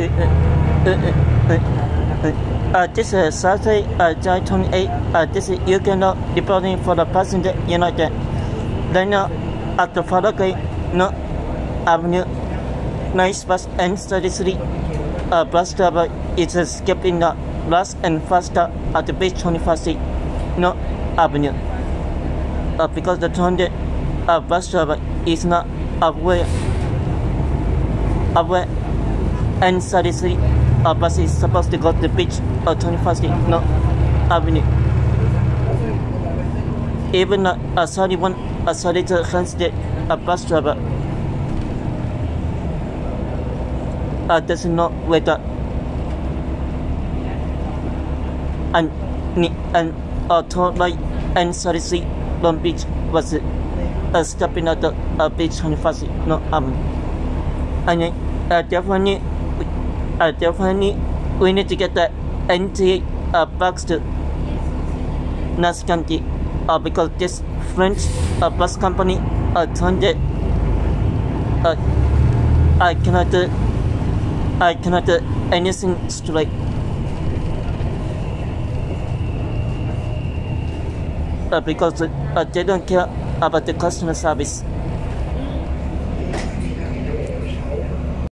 Uh, this is Saturday, uh, July 28. Uh, this is Uganda reporting for the Passenger United. Then uh, at the Faraday no, Avenue, nice bus N33 uh, bus driver is skipping the last and faster at the beach 21st no, Avenue. Uh, because the transit uh, bus driver is not aware aware N33 uh, bus is supposed to go to the beach uh, 21st no, Avenue. Even uh, a 31 a 32 Hempstead a bus driver uh, doesn't know whether and and uh, told by N33 Long Beach was uh, stopping at the uh, beach 21st no um and uh, definitely uh, definitely we need to get the MTA uh, back to Nassau County uh, because this French uh, bus company uh, turned it. Uh, I cannot do I cannot do anything straight. Uh, because uh, they don't care about the customer service